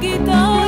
guitarra.